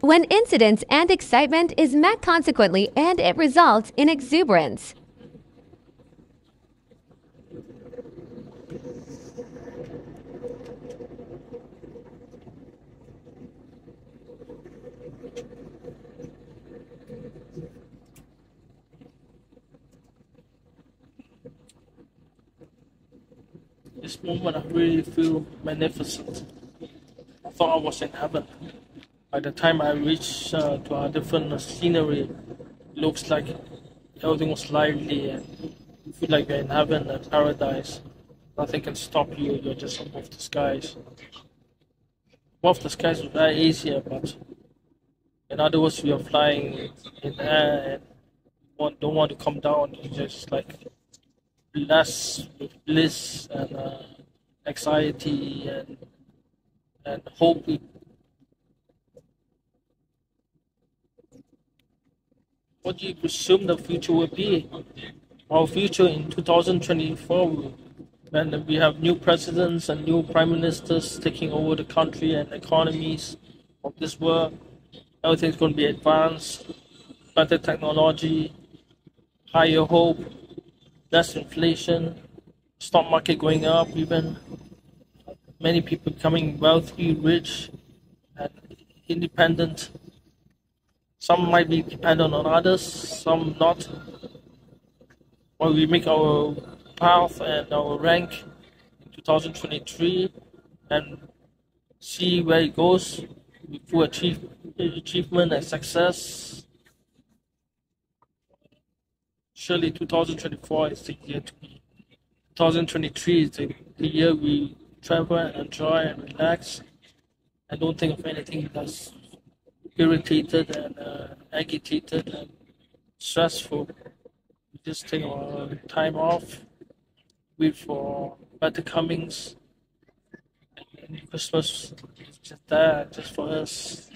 When incidents and excitement is met consequently and it results in exuberance. This moment, I really feel magnificent. Thought I was in heaven. By the time I reached uh, to a different scenery, it looks like everything was lively and you feel like you're in heaven and paradise. Nothing can stop you. You're just above the skies. Above the skies is very easier, but in other words, you're flying in air and want, don't want to come down. You just like blessed with bliss and uh, anxiety and and hope. What do you presume the future will be? Our future in 2024, when we have new presidents and new prime ministers taking over the country and economies of this world, everything's going to be advanced, better technology, higher hope, less inflation, stock market going up even, many people becoming wealthy, rich, and independent. Some might be dependent on others, some not. When we make our path and our rank in 2023 and see where it goes with achieve, achievement and success, surely 2024 is the year to be. 2023 is the, the year we travel and enjoy and relax and don't think of anything that's irritated and uh, agitated and stressful. We just take our time off, wait for better comings. And Christmas is just there, just for us.